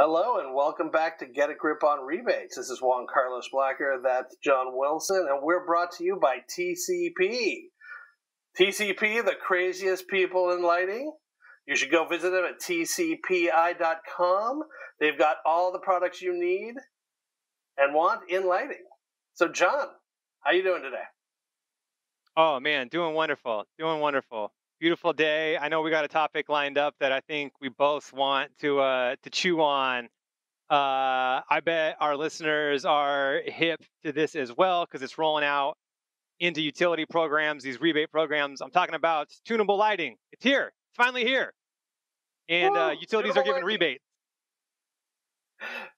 Hello and welcome back to Get a Grip on Rebates. This is Juan Carlos Blacker, that's John Wilson, and we're brought to you by TCP. TCP, the craziest people in lighting. You should go visit them at tcpi.com. They've got all the products you need and want in lighting. So, John, how you doing today? Oh man, doing wonderful, doing wonderful beautiful day. I know we got a topic lined up that I think we both want to uh, to chew on. Uh, I bet our listeners are hip to this as well because it's rolling out into utility programs, these rebate programs. I'm talking about tunable lighting. It's here. It's finally here, and uh, utilities are giving lighting. rebates.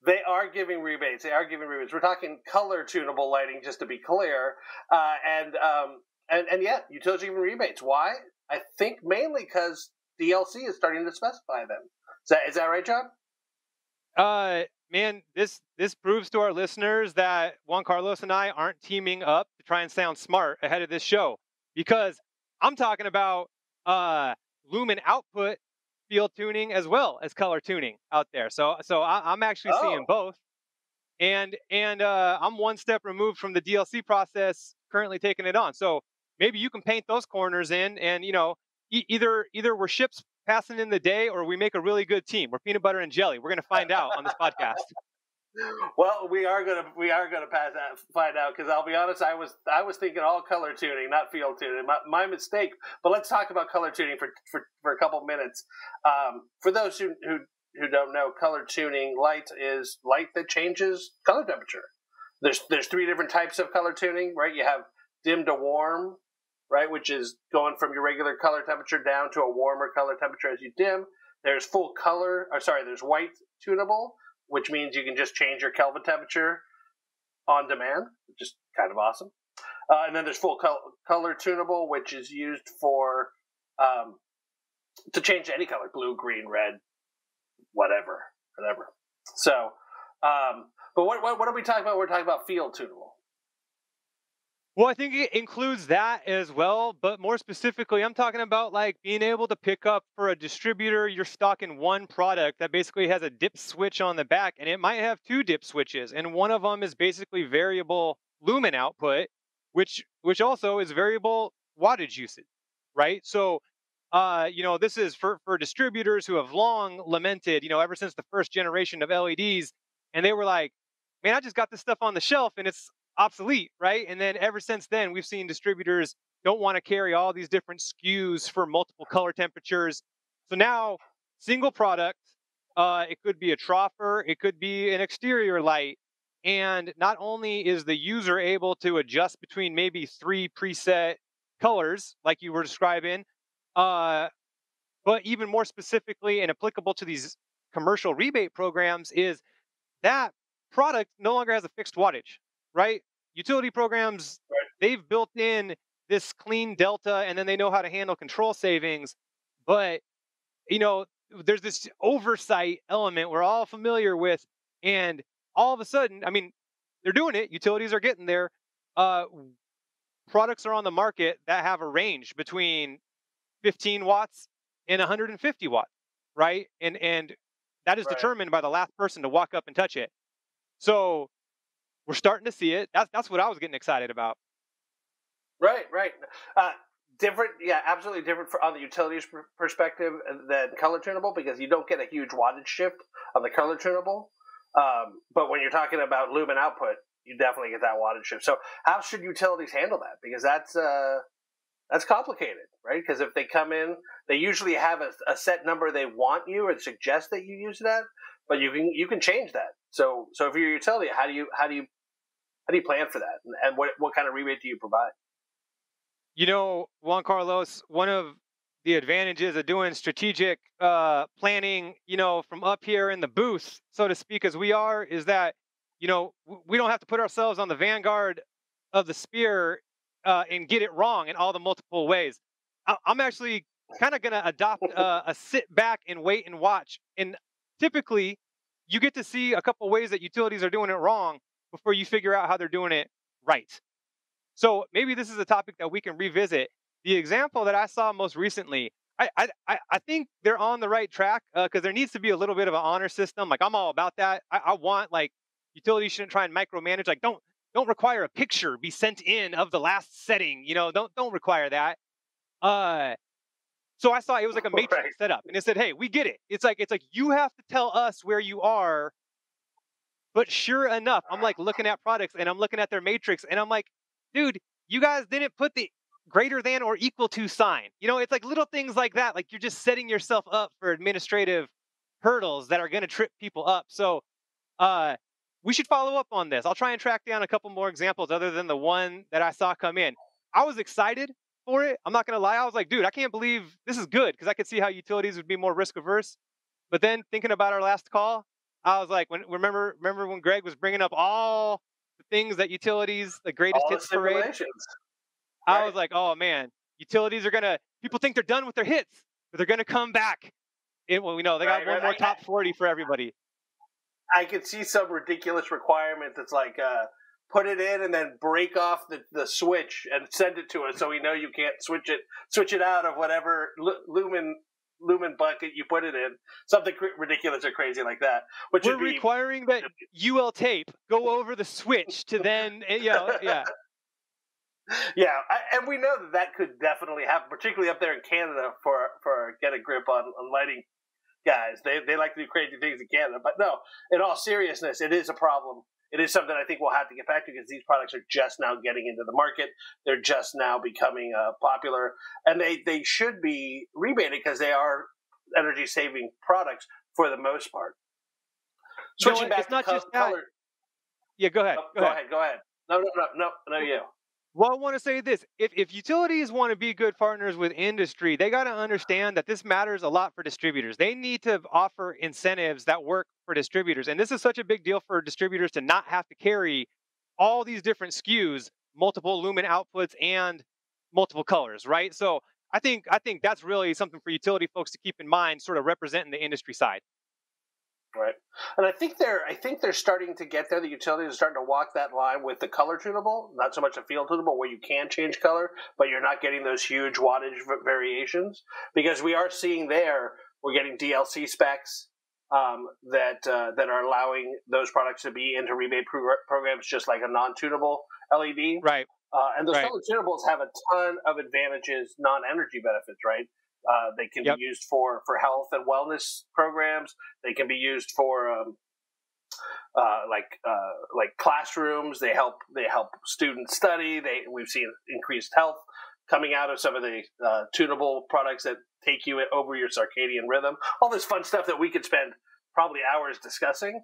They are giving rebates. They are giving rebates. We're talking color tunable lighting, just to be clear. Uh, and um, and and yeah, utilities are giving rebates. Why? I think mainly because DLC is starting to specify them. Is that is that right, John? Uh, man, this this proves to our listeners that Juan Carlos and I aren't teaming up to try and sound smart ahead of this show because I'm talking about uh lumen output field tuning as well as color tuning out there. So so I, am actually oh. seeing both, and and uh, I'm one step removed from the DLC process currently taking it on. So maybe you can paint those corners in, and you know, e- either either we're ships passing in the day, or we make a really good team. We're peanut butter and jelly. We're going to find out on this podcast. Well, we are gonna we are gonna pass that find out because I'll be honest, I was I was thinking all color tuning, not field tuning. My, my mistake. But let's talk about color tuning for for, for a couple minutes. Um, for those who, who who don't know, color tuning light is light that changes color temperature. There's there's three different types of color tuning, right? You have dim to warm, right, which is going from your regular color temperature down to a warmer color temperature as you dim. There's full color, or sorry, there's white tunable, which means you can just change your Kelvin temperature on demand, which is kind of awesome. Uh, and then there's full color, color tunable, which is used for um, to change any color, blue, green, red, whatever, whatever. So, um, but what, what, what are we talking about? We're talking about field tunable. Well, I think it includes that as well, but more specifically, I'm talking about like being able to pick up for a distributor, your stock in one product that basically has a dip switch on the back, and it might have two dip switches, and one of them is basically variable lumen output, which which also is variable wattage usage, right? So, uh, you know, this is for for distributors who have long lamented, you know, ever since the first generation of LEDs, and they were like, man, I just got this stuff on the shelf and it's obsolete, right? And then ever since then, we've seen distributors don't want to carry all these different SKUs for multiple color temperatures. So now, single product, uh, it could be a troffer, it could be an exterior light. And not only is the user able to adjust between maybe three preset colors, like you were describing, uh, but even more specifically and applicable to these commercial rebate programs, is that product no longer has a fixed wattage, right? Utility programs right. they've built in this clean delta and then they know how to handle control savings but you know there's this oversight element we're all familiar with and all of a sudden i mean they're doing it utilities are getting there uh, products are on the market that have a range between 15 watts and 150 watts right and and that is right. determined by the last person to walk up and touch it so we're starting to see it. That's that's what I was getting excited about. Right, right. Uh, different, yeah, absolutely different for, on the utilities perspective than color tunable because you don't get a huge wattage shift on the color tunable. Um, but when you're talking about lumen output, you definitely get that wattage shift. So how should utilities handle that? Because that's uh, that's complicated, right? Because if they come in, they usually have a, a, set number they want you or suggest that you use that, but you can you can change that. So so if you're a utility, how do you how do you how do you plan for that, and what what kind of rebate do you provide? You know, Juan Carlos, one of the advantages of doing strategic uh, planning, you know, from up here in the booth, so to speak, as we are, is that you know we don't have to put ourselves on the vanguard of the spear uh, and get it wrong in all the multiple ways. I- am actually kind of going to adopt uh, a sit back and wait and watch. And typically, you get to see a couple ways that utilities are doing it wrong before you figure out how they're doing it right. So maybe this is a topic that we can revisit. The example that I saw most recently, I, I, I think they're on the right track because uh, there needs to be a little bit of an honor system. Like I'm all about that. I, I want like utilities shouldn't try and micromanage. Like don't don't require a picture be sent in of the last setting. You know, don't don't require that. Uh, so I saw it was like a matrix right. setup, and it said, "Hey, we get it. It's like it's like you have to tell us where you are." But sure enough, I'm like looking at products and I'm looking at their matrix, and I'm like, dude, you guys didn't put the greater than or equal to sign. You know, it's like little things like that. Like you're just setting yourself up for administrative hurdles that are going to trip people up. So, uh, we should follow up on this. I'll try and track down a couple more examples other than the one that I saw come in. I was excited for it. I'm not going to lie. I was like, dude, I can't believe this is good because I could see how utilities would be more risk averse. But then thinking about our last call, I was like, when remember remember when Greg was bringing up all the things that utilities, the greatest all hits the parade. Right. I was like, oh man, utilities are gonna. People think they're done with their hits, but they're gonna come back. It, well, we know they got right, one right. more top forty for everybody. I could see some ridiculous requirement that's like uh, put it in and then break off the, the switch and send it to us so we know you can't switch it switch it out of whatever lumen lumen bucket you put it in something cr- ridiculous or crazy like that which we're be, requiring that ul tape go over the switch to then eh, you know yeah yeah I, and we know that that could definitely happen particularly up there in canada for for get a grip on, on lighting guys. They they like to do crazy things in Canada, but no. In all seriousness, it is a problem. It is something I think we'll have to get back to because these products are just now getting into the market. They're just now becoming uh, popular, and they they should be rebated because they are energy saving products for the most part. Switching no, back to not just color. Yeah, go ahead. Oh, go, go ahead. ahead. Go ahead. No, no, no, no, no, you. Well, I want to say this. If, if utilities want to be good partners with industry, they got to understand that this matters a lot for distributors. They need to offer incentives that work for distributors. And this is such a big deal for distributors to not have to carry all these different SKUs, multiple lumen outputs and multiple colors, right? So I think I think that's really something for utility folks to keep in mind, sort of representing the industry side. Right, and I think they're I think they're starting to get there. The utilities are starting to walk that line with the color tunable, not so much a field tunable where you can change color, but you're not getting those huge wattage variations because we are seeing there we're getting DLC specs um, that uh, that are allowing those products to be into rebate pro- programs just like a non-tunable LED. Right. Uh, and those right. color tunables have a ton of advantages, non-energy benefits, right? Uh, they can yep. be used for, for health and wellness programs. They can be used for um, uh, like uh, like classrooms. They help they help students study. They we've seen increased health coming out of some of the uh, tunable products that take you over your circadian rhythm. All this fun stuff that we could spend probably hours discussing.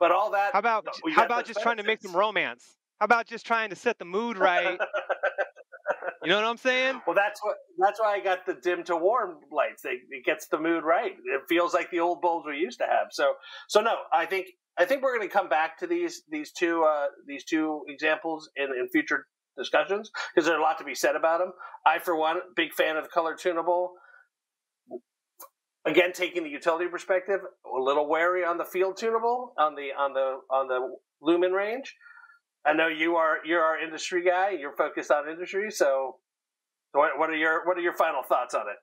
But all that. How about how about just benefits. trying to make them romance? How about just trying to set the mood right You know what I'm saying? Well, that's what that's why I got the dim to warm lights. They, it gets the mood right. It feels like the old bulbs we used to have. So, so no, I think I think we're going to come back to these these two uh, these two examples in, in future discussions because there's a lot to be said about them. I, for one, big fan of color tunable. Again, taking the utility perspective, a little wary on the field tunable on the on the on the lumen range. I know you are you're our industry guy. You're focused on industry, so what, what are your what are your final thoughts on it?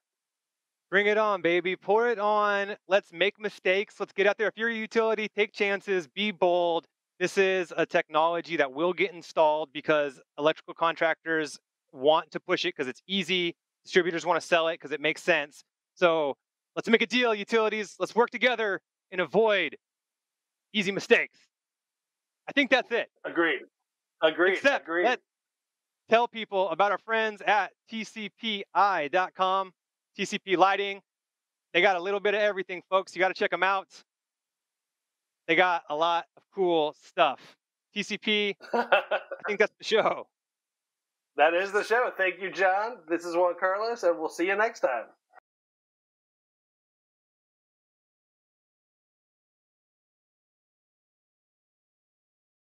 Bring it on, baby. Pour it on. Let's make mistakes. Let's get out there. If you're a utility, take chances, be bold. This is a technology that will get installed because electrical contractors want to push it because it's easy. Distributors want to sell it because it makes sense. So let's make a deal, utilities. Let's work together and avoid easy mistakes. I think that's it. Agreed. Agreed. Except Agreed. Let, tell people about our friends at tcpi.com, TCP Lighting. They got a little bit of everything, folks. You got to check them out. They got a lot of cool stuff. TCP, I think that's the show. That is the show. Thank you, John. This is Juan Carlos, and we'll see you next time.